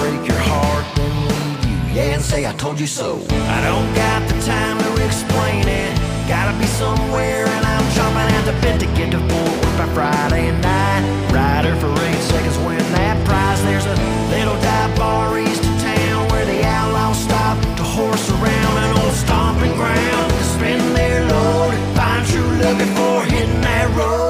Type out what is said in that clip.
break your heart, then leave you. Yeah, and say I told you so. I don't got the time to explain it. Gotta be somewhere, and I'm jumping at the bit to get to Fort Worth by Friday night. Rider for eight seconds, win that prize. There's a little dive bar east of town where the outlaws stop to horse around an old stomping ground to spend their load. Find true love before hitting that road.